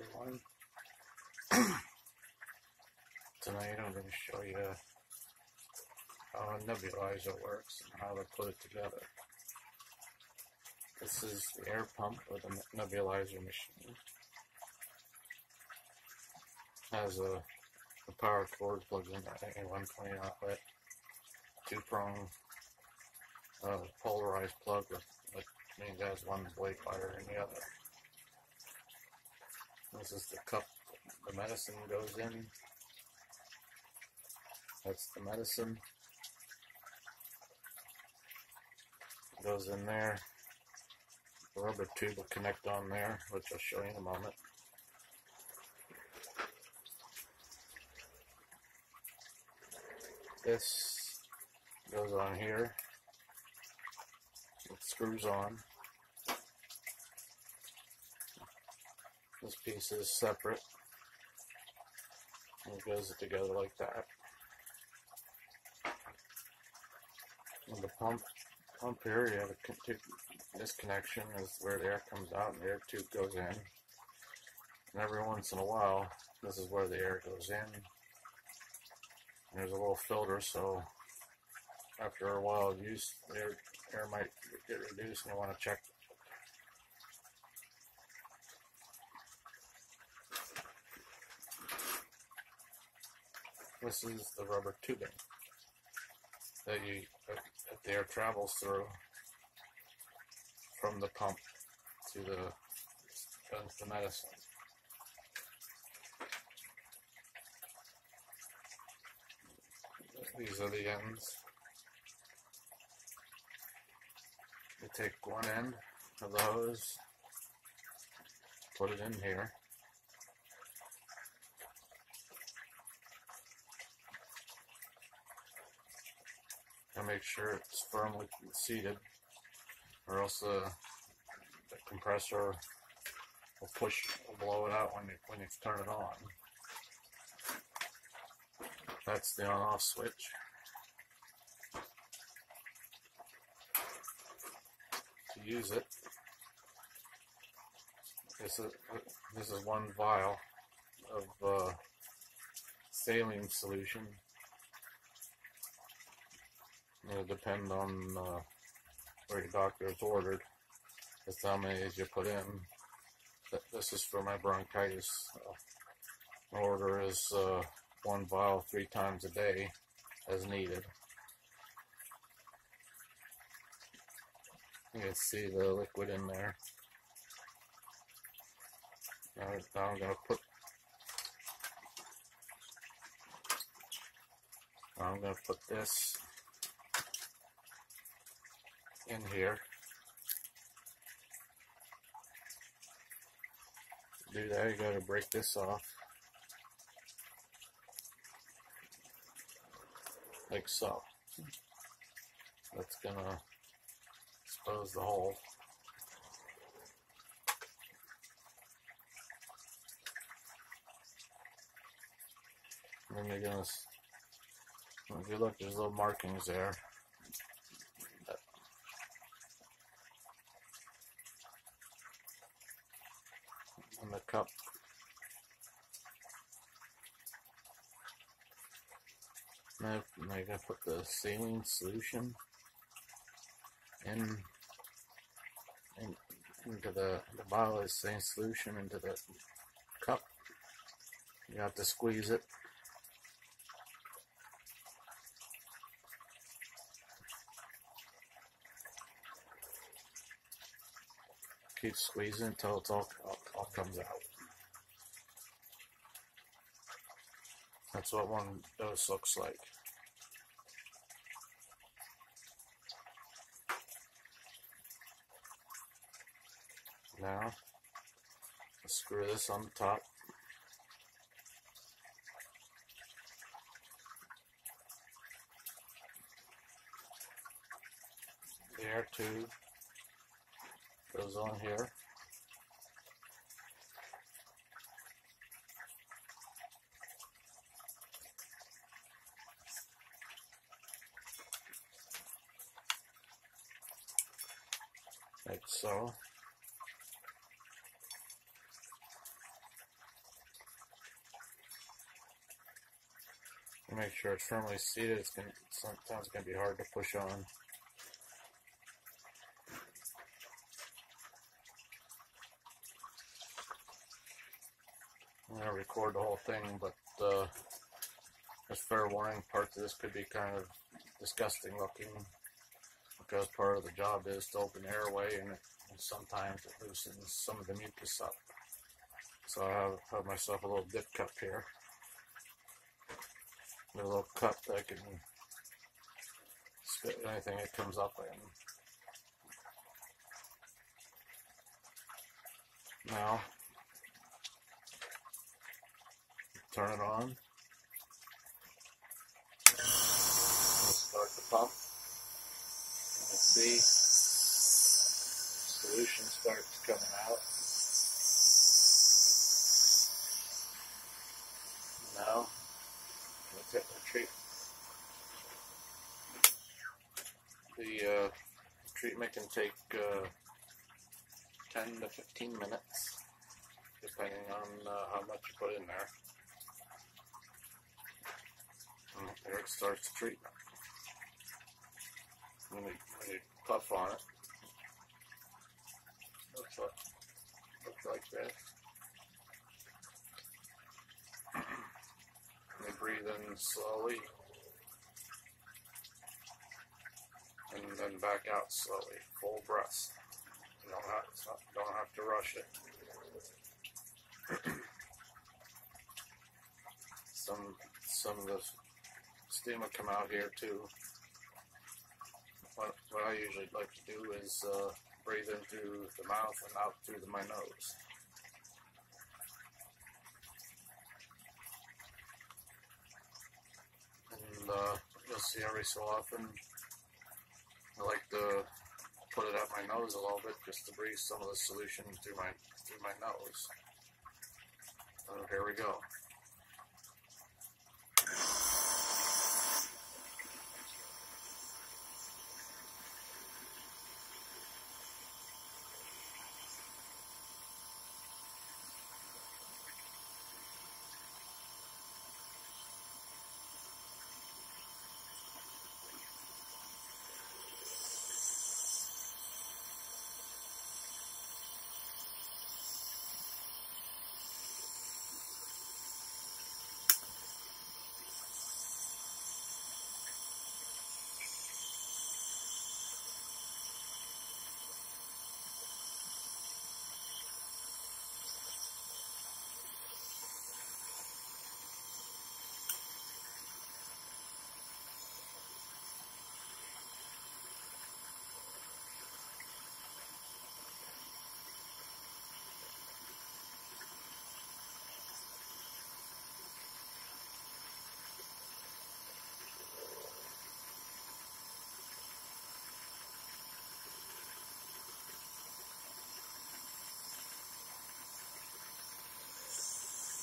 everyone. Tonight I'm going to show you how a nebulizer works and how to put it together. This is the air pump with a nebulizer machine. It Has a, a power cord plugged in at a 120 outlet, two prong uh, polarized plug which means it has one blade wire in the other. This is the cup the medicine goes in. That's the medicine. Goes in there. The rubber tube will connect on there, which I'll show you in a moment. This goes on here. It screws on. This piece is separate. And it goes together like that. And the pump pump here, you have a this connection is where the air comes out and the air tube goes in. And every once in a while, this is where the air goes in. And there's a little filter, so after a while of use, the air, air might get reduced and you want to check This is the rubber tubing that you that the air travels through from the pump to the the medicine. These are the ends. You take one end of the hose, put it in here. Make sure it's firmly seated or else the, the compressor will push will blow it out when you when you turn it on. That's the on off switch. To use it, this is this is one vial of uh, saline solution It'll depend on uh, where your doctor has ordered to how many you put in. This is for my bronchitis. Uh, my order is uh, one vial three times a day as needed. You can see the liquid in there. Now, now I'm going to put I'm going to put this in here. Do that, you gotta break this off. Like so. That's gonna expose the hole. And then you're gonna, if you look, there's little markings there. in the cup. Now, now you're going put the saline solution in, in into the, the bottle of saline solution into the cup. You have to squeeze it. Keep squeezing until it all, all, all comes out. That's what one dose looks like. Now, screw this on the top. The air tube goes on here. Like so. Make sure it's firmly seated. It's gonna sometimes gonna be hard to push on. I'm gonna record the whole thing, but uh, just fair warning, parts of this could be kind of disgusting looking because part of the job is to open the airway and, it, and sometimes it loosens some of the mucus up. So I have, have myself a little dip cup here. A little cup that I can spit anything that comes up in. Now, turn it on. Start the pump. And you see solution starts coming out. Now, let's the. The uh, treatment can take uh, 10 to 15 minutes, depending on uh, how much you put in there. And there it starts the treatment. When you, when you puff on it, looks like, looks like this. You breathe in slowly and then back out slowly, full breath. You don't have, not, don't have to rush it. some some of the steam will come out here too. What, what I usually like to do is uh, breathe in through the mouth and out through the, my nose. Uh, you'll see every so often I like to put it out my nose a little bit just to breathe some of the solution through my through my nose. So here we go.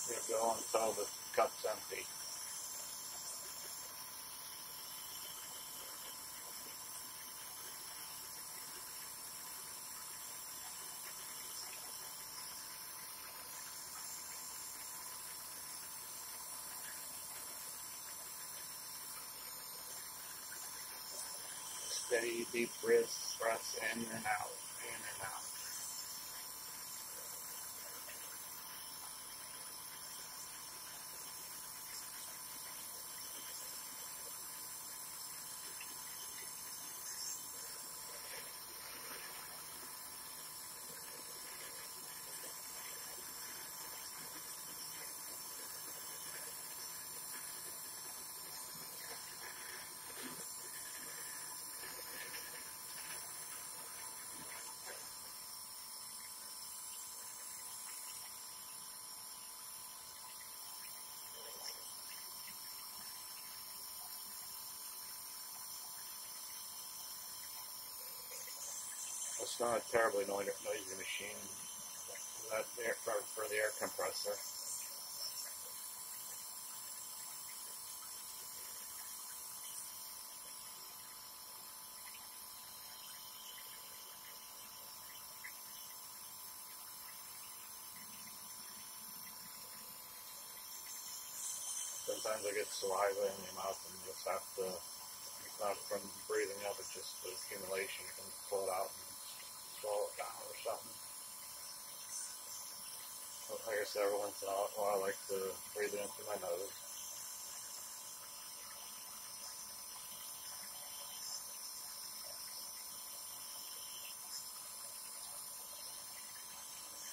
You go until the cup's empty. Steady, deep breaths, breaths in and out, in and out. It's not a terribly noisy, machine. That air, for, for the air compressor. Sometimes I get saliva in my mouth and just have to, it's not from breathing up, it's just the accumulation. Can it out swallow it or something. But like I said, every once in a while I like to breathe it in through my nose.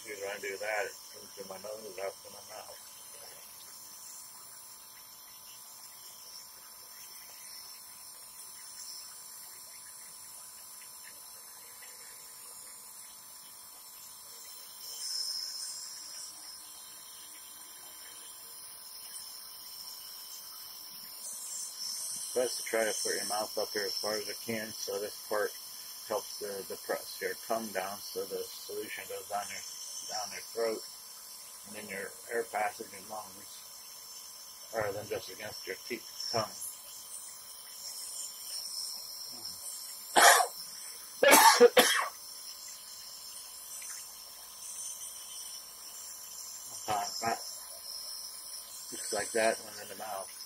Usually when I do that, it comes through my nose out through my mouth. Best to try to put your mouth up here as far as you can so this part helps to depress your tongue down so the solution goes down your down your throat and in your air passage and lungs rather than just against your teeth tongue. uh, looks like that one in the mouth.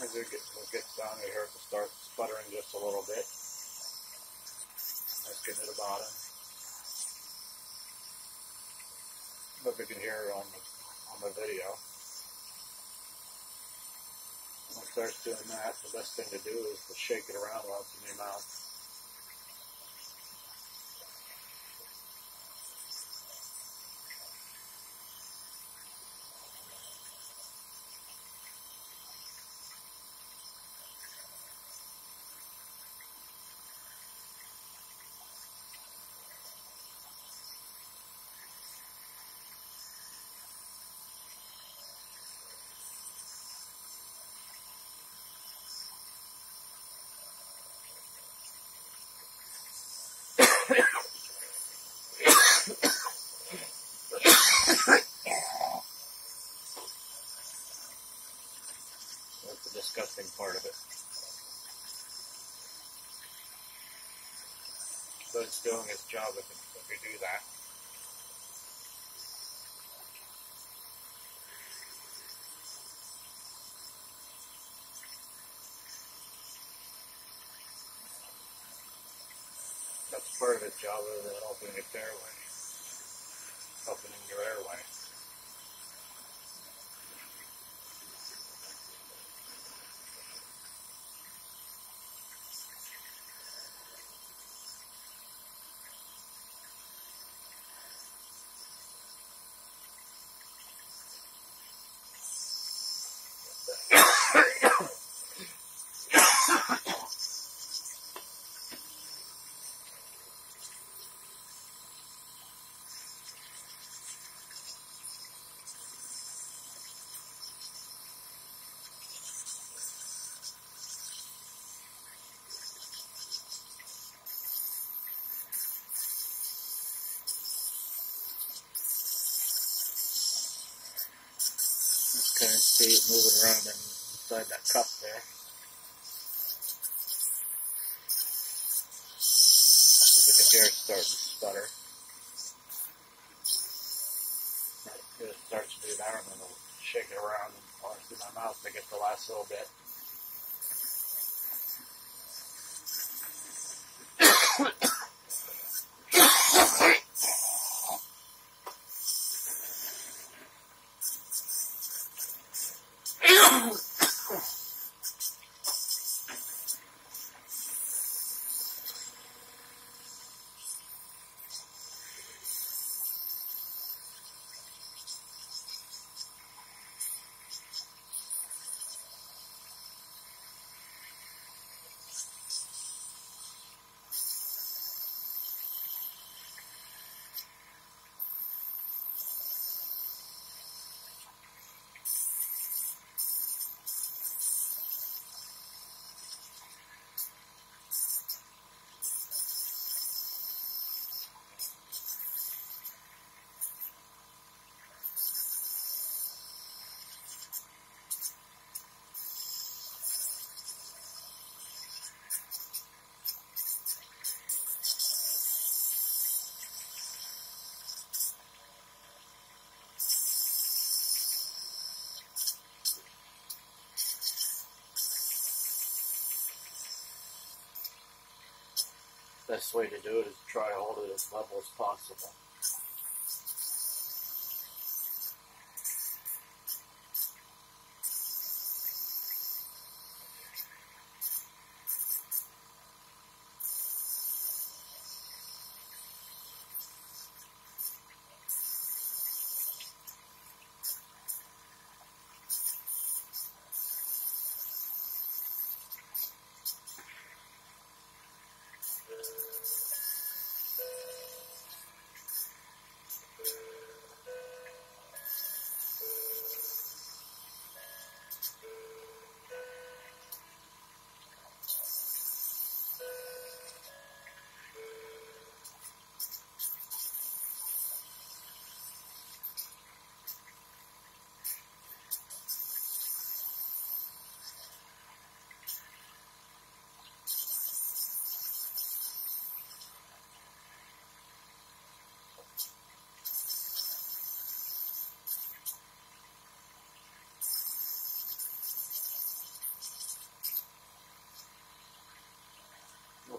As it gets, as it gets down, you hear it start sputtering just a little bit. That's getting to the bottom. But you can hear it on the, on the video. When it starts doing that, the best thing to do is to shake it around while it's in your mouth. That's disgusting part of it. But it's doing its job if, it, we do that. That's part of its job other than opening its airway. Opening your airway. Just kind of see it moving around inside that cup there. You can here is starting to stutter. It starts to do that, and then I'll shake it around and through my mouth to get the last little bit. Best way to do it is try to hold it as level as possible.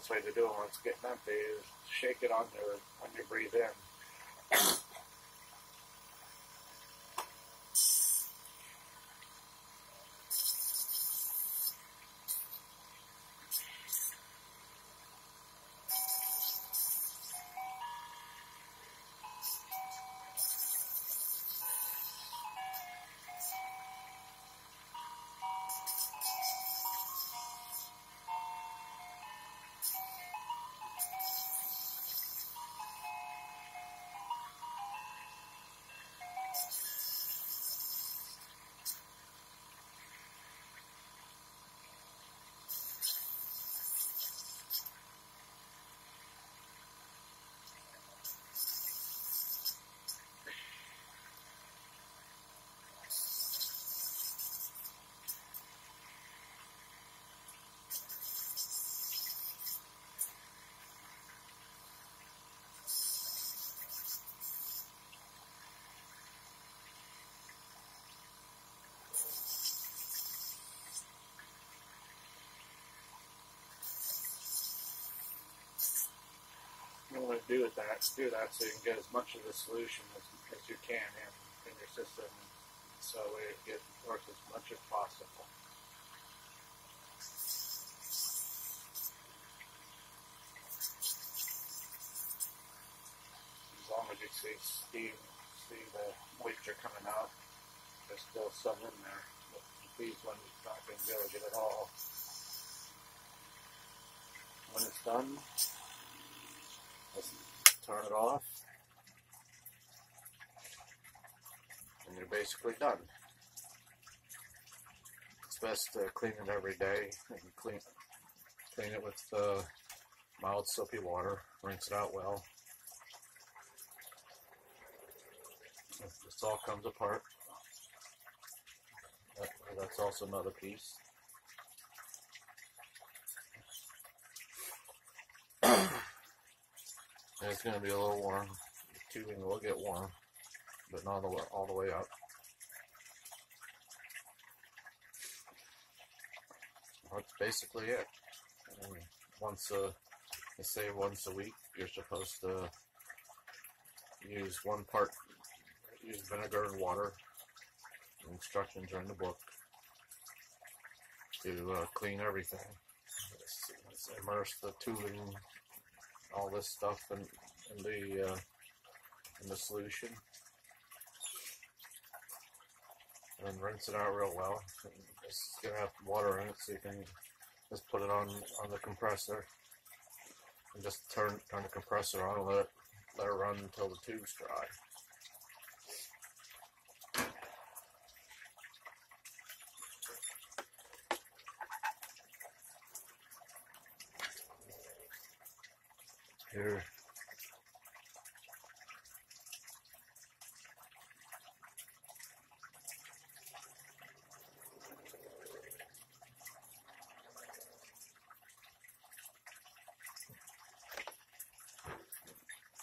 Best way to do it when it's getting empty is shake it on your when you breathe in. Do with that, do that so you can get as much of the solution as, as you can in, in your system, so it get works as much as possible. As long as you see steam, see the moisture coming out, there's still some in there. But these ones not going to be able to get it all. When it's done, Let's turn it off. And you're basically done. It's best to clean it every day. And clean, clean it with uh, mild soapy water. Rinse it out well. This all comes apart. That, that's also another piece. Is going to be a little warm. The tubing will get warm, but not all the way, up. That's basically it. And once a, they say once a week, you're supposed to use one part, use vinegar and water. The instructions are in the book to uh, clean everything. Immerse the tubing, all this stuff in, in the uh, in the solution, and then rinse it out real well. It's gonna have water in it, so you can just put it on on the compressor and just turn turn the compressor on and let it let it run until the tube's dry. Here.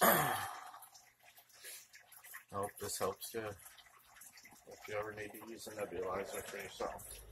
I hope this helps you if you ever need to use a nebulizer for yourself.